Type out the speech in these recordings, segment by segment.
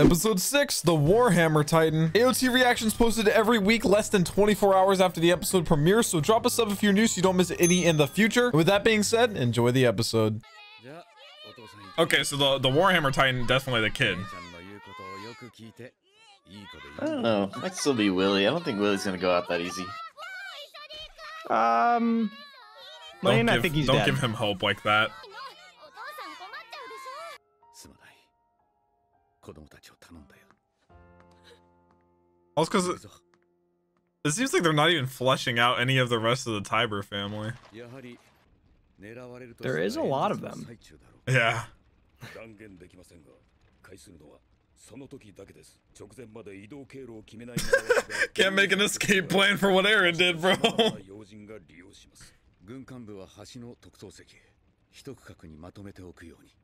Episode 6, The Warhammer Titan. AOT reactions posted every week less than 24 hours after the episode premieres, so drop a sub if you're new so you don't miss any in the future. With that being said, enjoy the episode. Okay, so the, the Warhammer Titan, definitely the kid. I don't know. Might still be Willy. I don't think Willy's gonna go out that easy. Um, Don't, Lane, I think he's don't dead. give him hope like that. 子供たちを頼んだよ。Also, because it, it seems like they're not even fleshing out any of the rest of the Tybur family. There is a lot of them. Yeah. Can't make an escape plan for what Eren did, bro. 要人が利用します。軍幹部は橋の特等席、一区画にまとめておくように。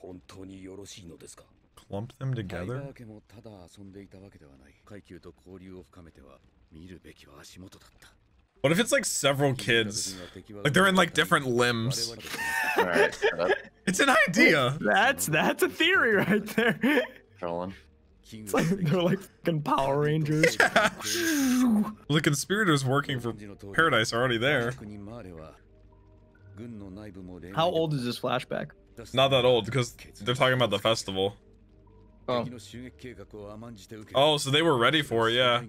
本当によろしいのですか Clump them タイバ together? ー家もただ遊んでいたわけではない階級と交流を深めては見るべきは足元だった What if it's like several kids? Like they're in like different limbs. Alright, shut up. It's an idea. That's that's a theory right there. Trolling. It's like they're like fucking Power Rangers. The conspirators working for Paradise are already there. How old is this flashback? Not that old because they're talking about the festival. Oh. Oh, so they were ready for it, yeah.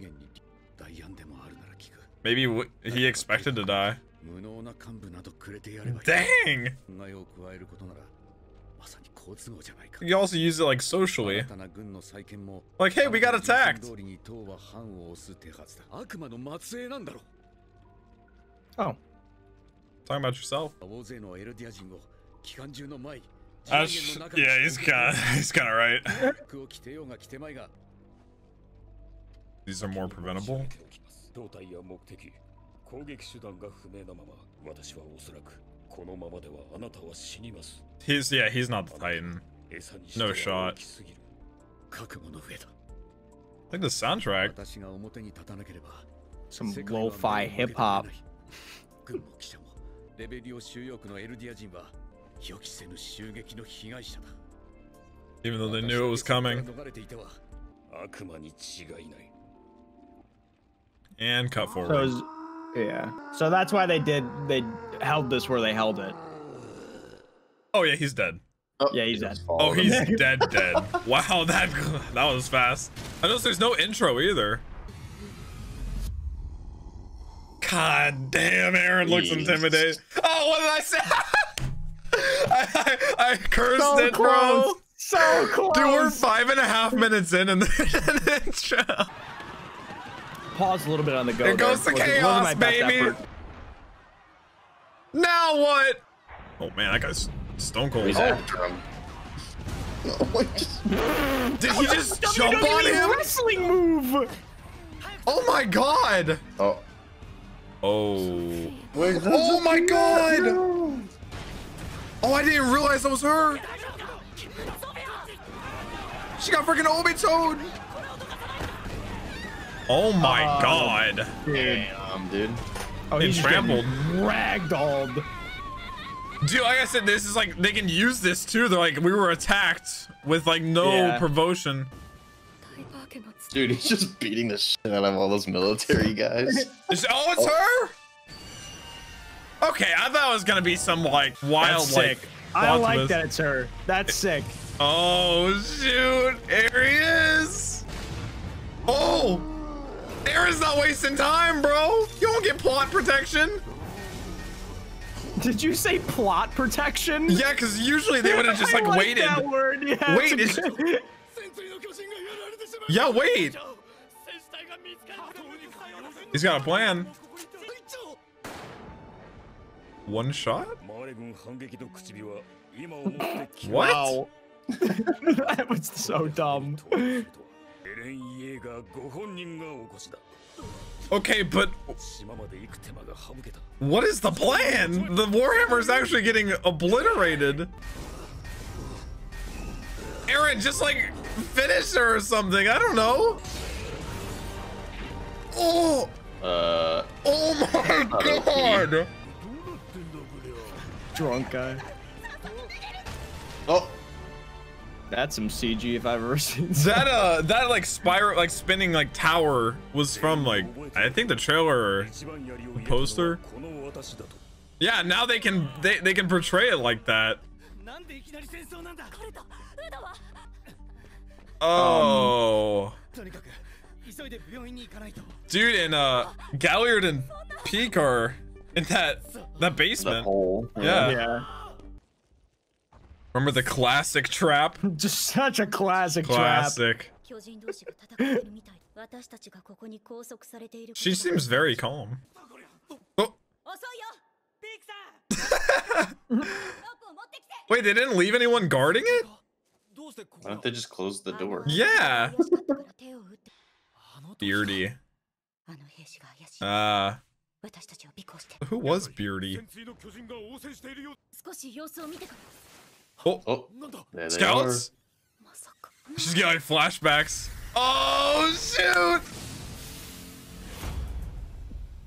Maybe he expected to die. Dang! You also use it like socially. Like, hey, we got attacked. Oh, Talking about yourself. 大勢のエルディア人を機関銃の前 That's, yeah, he's kind of he's kind of right. 服を着てようが着てまいが These are more preventable. 胴体や目的攻撃手段が不明なまま私はおそらくこのままではあなたは死にます He's yeah, he's not the Titan. 餌にしては No shot. 大きすぎる覚悟の上だ Like the soundtrack. 私が表に立たなければ some 世界は lo-fi 目を向けて hip hop. くれない軍も記者もレベリオ収容区のエルディア人は Even though they knew it was coming. And cut forward. So was, yeah. So that's why they did, they held this where they held it. Oh yeah, he's dead. Oh, yeah, he's dead. Oh, he's dead, dead. Wow, that that was fast. I noticed there's no intro either. God damn, Eren looks Jeez. intimidated. Oh, what did I say? I, I, I cursed So it, bro. So close. Dude, we're five and a half minutes in and there's an intro. Pause a little bit on the go. Here goes the there. Wasn't- wasn't chaos, baby. effort. Now what? Oh man, that guy's stone cold. He's after him. Oh, oh. he just- Did he just jump on him? Wrestling move. Oh my god. oh. Oh. Wait, Oh my god! Oh, I didn't realize that was her. She got freaking Obi Toad. Oh my uh, god. Dude. Damn, dude. Oh, he's trampled. Ragdolled. Dude, like I said, this is like, they can use this too. They're like, we were attacked with like no yeah. provocation. Dude, he's just beating the shit out of all those military guys. oh, it's her? Oh. Okay, I thought it was gonna be some like wild Like, I like that it's her. That's sick. Oh shoot! There he is. Oh, Eren's not wasting time, bro. You don't get plot protection. Did you say plot protection? Yeah, because usually they would have just like, like, waited. That word. Yeah, Wait, is... yeah, wait. He's got a plan one shot? what? Wow. that was so dumb. Okay, but what is the plan? The Warhammer is actually getting obliterated. Eren, just like finish her or something. I don't know. Oh. Uh. Oh my god drunk guy. Oh. That's some CG if I've ever seen. That uh, that like spiral, like spinning like tower was from like I think the trailer, the poster. Yeah, now they can they they can portray it like that. Oh. Dude, and uh, Galliard and Pieck are in that that basement. The hole. Yeah. yeah. Remember the classic trap? Just such a classic, classic. trap. Classic. she seems very calm. Oh. Wait, they didn't leave anyone guarding it? Why don't they just close the door? Yeah. Beardy. Ah. Uh, 私たちを尾行して who was Beardy? 潜水の巨人が応戦しているよ少し様子を見てから Oh, Oh, なんだ there they scouts? まさか She's getting flashbacks. Oh shoot!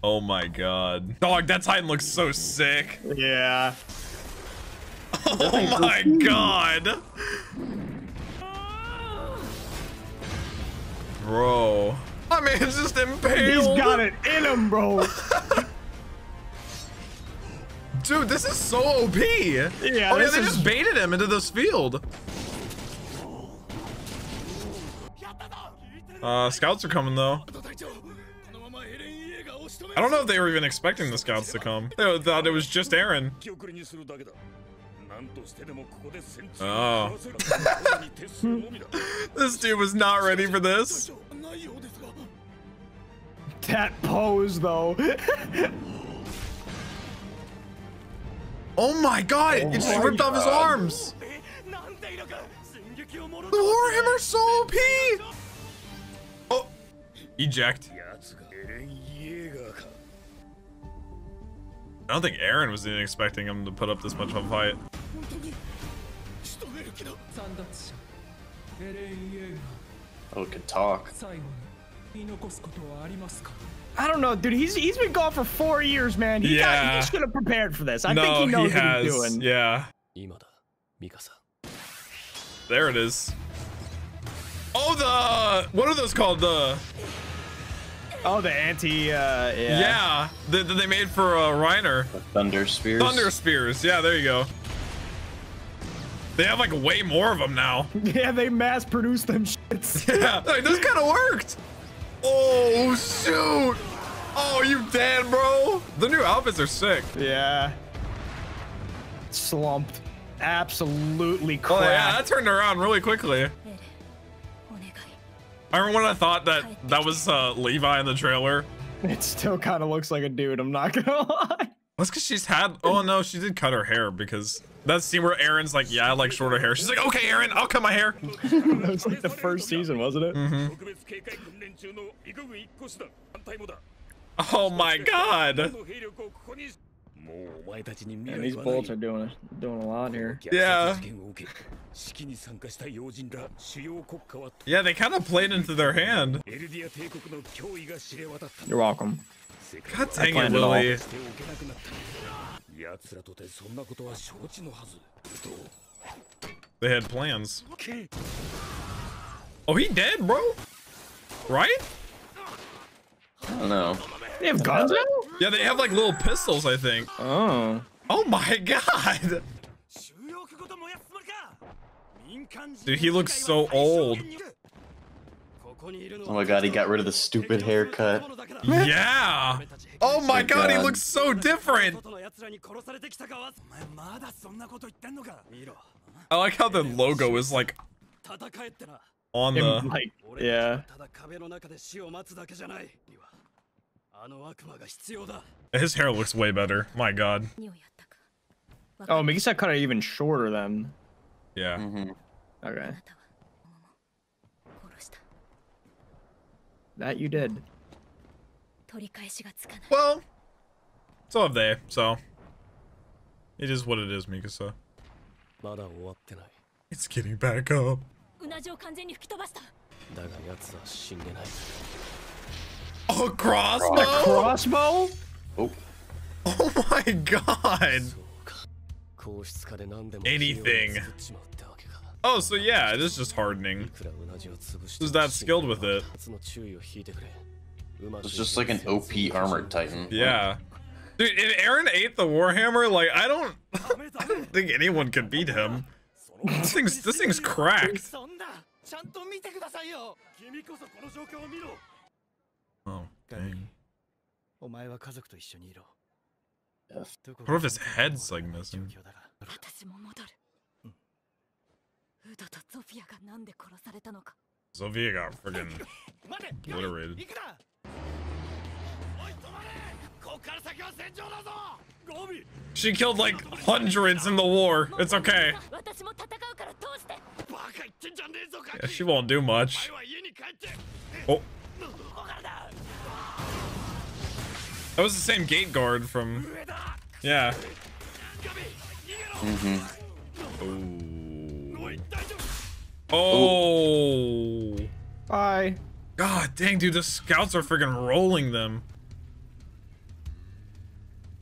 Oh my god. Dog, that Titan looks so sick. Yeah. Oh my god. Bro. My man's just impaled. He's got it in him, bro. Dude, this is so OP. Yeah, oh, yeah they is... just baited him into this field. Uh, scouts are coming, though. I don't know if they were even expecting the scouts to come. They thought it was just Eren. Oh. this dude was not ready for this. That pose, though. oh my god, oh it just ripped off his arms. The Warhammer Soul P! Oh. Eject. I don't think Eren was even expecting him to put up this much of a fight. 本当に仕留める気だ Oh, could talk. I don't know, dude. He's he's been gone for four years, man. He, got, Yeah. he should have prepared for this. I no, think he knows what has. he's doing. Yeah, 今だミカサ there it is. Oh, the what are those called? The Oh, the anti. Uh, yeah. yeah, that that they made for uh, Reiner. The thunder spears. Thunder spears. Yeah, there you go. They have like way more of them now. Yeah, they mass produce them shits. Yeah, like, this kind of worked. Oh, shoot. Oh, you dead, bro. The new outfits are sick. Yeah. Slumped. Absolutely crap. Oh, yeah, that turned around really quickly. I remember when I thought that that was uh, Levi in the trailer. It still kind of looks like a dude, I'm not gonna lie. That's because she's had, oh no, she did cut her hair because that scene where Eren's like, yeah, I like shorter hair. She's like, okay, Aaron, I'll cut my hair. that was like the first season, wasn't it? Mm -hmm. Oh my god. And these bolts are doing doing a lot here. Yeah. Yeah, they kind of played into their hand. You're welcome. God dang it, Lily. It all. Lily. しておけなくなった奴らとてそんなことは承知のはずと They had plans. け Oh, he dead, bro? Right? I don't know. They have guns now? Yeah, they have like little pistols, I think. Oh. Oh my god. 収容区ごと燃やすつもりか民間人 Dude, he looks so old. Oh, oh my god, he got rid of the stupid haircut. Yeah! Oh my god, god, he looks so different! I like how the logo is like on the like, yeah. His hair looks way better. My god. Oh, Mikasa cut it even shorter then. Yeah. Mm -hmm. Okay. That you did. Well, it's all there, so. It is what it is, Mikasa. It's getting back up. Oh, crossbow? A crossbow? Oh. Oh my god. Anything. Oh, so yeah, it is just hardening. Who's that skilled with it? It's just like an OP armored titan. Yeah. Dude, if Eren ate the Warhammer, like, I don't, I don't think anyone could beat him. This thing's, this thing's cracked. Oh, dang. What if his head's like missing? 私も戻るウドとゾフィアがなんで殺されたのか Sophia got friggin' 待て obliterated. 行くなおい止まれこっから先は戦場だぞゴビ She killed like hundreds in the war. It's okay. 私も戦うから通してバカ言ってんじゃねえぞガ Yeah, キ she won't do お much. 前は家に帰って Oh, おからだ that was the same gate guard from. 上だ Yeah. ガビ Oh. Bye. God dang, dude, the scouts are freaking rolling them.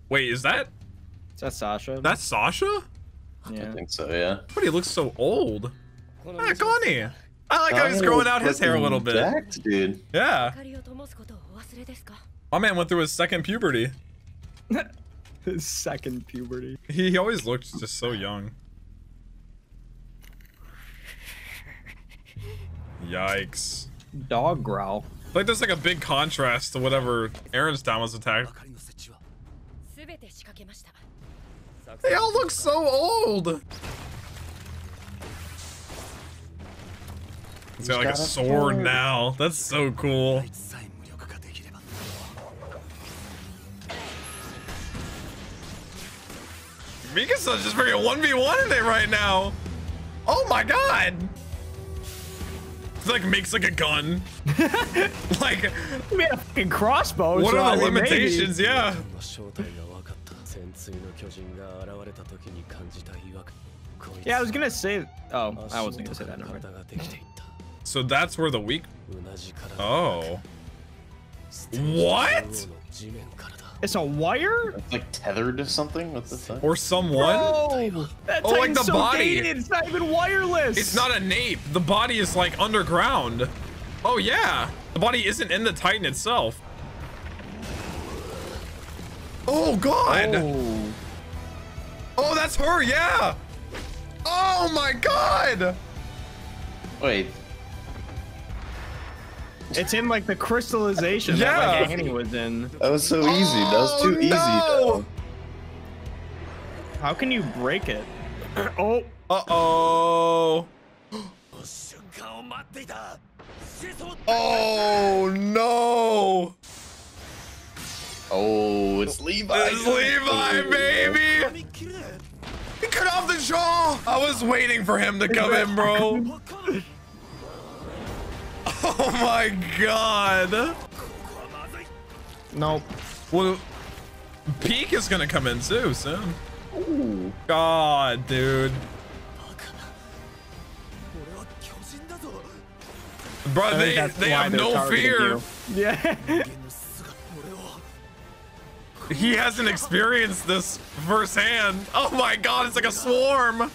Wait, is that? Is that Sasha? That's Sasha? Yeah. I think so, yeah. But he looks so old. Ah, come. I like how he's growing out his hair a little bit. Jacked, dude. Yeah. My man went through his second puberty. his second puberty. He always looked just so young. Yikes. Dog growl. Like there's like a big contrast to whatever Eren's down was attacked. They all look so old. He's got like a sword now. That's so cool. Mikasa's just freaking 1v1 in there right now. Oh my god like makes like a gun. like we a fucking crossbow. What are the limitations? Maybe. Yeah. いや、yeah, I was gonna say. Oh, I wasn't gonna say that. Never mind. So that's where the weak. Oh. What? It's a wire? It's like tethered to something? What's the Thing? Or someone? Bro, that oh, like the so body. Dated. It's not even wireless. It's not a nape. The body is like underground. Oh yeah. The body isn't in the Titan itself. Oh god. Oh, oh that's her, yeah. Oh my god. Wait, it's in like the crystallization yeah. that like Annie was in. That was so easy. Oh, that was too oh, no. easy. Though. How can you break it? oh. Uh oh. Oh no. Oh, it's Levi. It's Levi, baby. He cut off the jaw. I was waiting for him to come in, bro. Oh my god. Nope. Well, Pieck is gonna come in too soon. Ooh. God, dude. Bro, they, they have no fear. Yeah. he hasn't experienced this firsthand. Oh my god, it's like a swarm.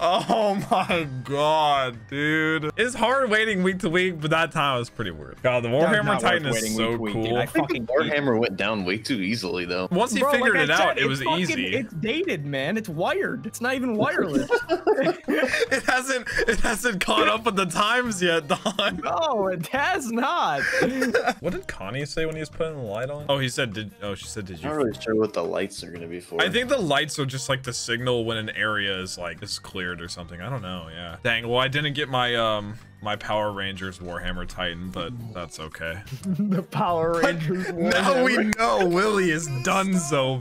Oh my god, dude. It's hard waiting week to week, but that time was pretty weird. God, the Warhammer Titan is so week to week, dude. cool. I fucking Warhammer went down way too easily, though. Once he Bro, figured I it out, it was fucking- easy. It's dated, man. It's wired. It's not even wireless. It hasn't it hasn't caught up with the times yet, Don. no, it has not. What did Connie say when he was putting the light on? Oh, he said did oh she said did I'm you not really sure what the lights are gonna be for. I think the lights are just like the signal when an area is like is cleared or something. I don't know. Yeah. Dang. Well, I didn't get my um my Power Rangers Warhammer Titan, but that's okay. the Power Rangers. Now we know Willy is done so.